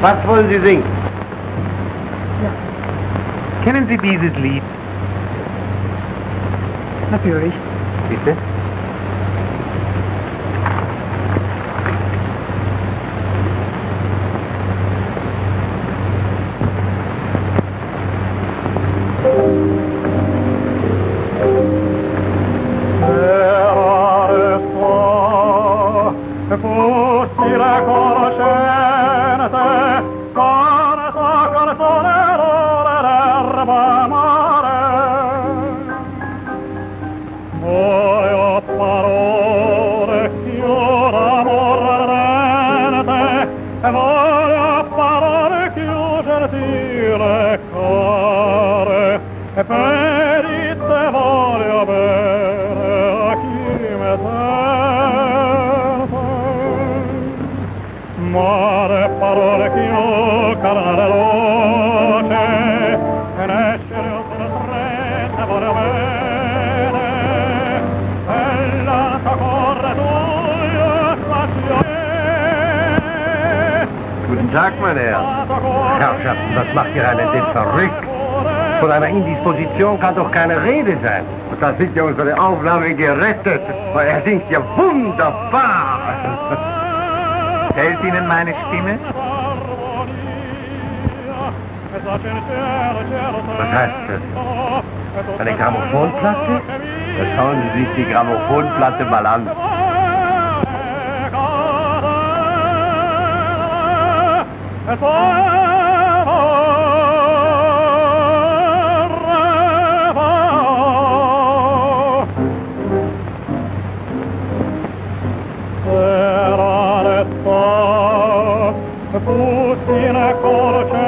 Was wollen Sie singen? Kennen Sie dieses Lied? Natürlich. Bitte? barba amare poi ho parole che ora morrente e voglio parole chiuser dire core e per il te voglio bene a chi me serve mare parole che io canale Guten Tag, meine Herren. Herrschaften, was macht ihr einen denn verrückt? Von einer Indisposition kann doch keine Rede sein. Und da sind ja unsere Aufnahme gerettet. Weil er singt ja wunderbar. Gefällt Ihnen meine Stimme? Was heißt das? Eine Grammophonplatte? Da schauen Sie sich die Grammophonplatte mal an. In cielo, in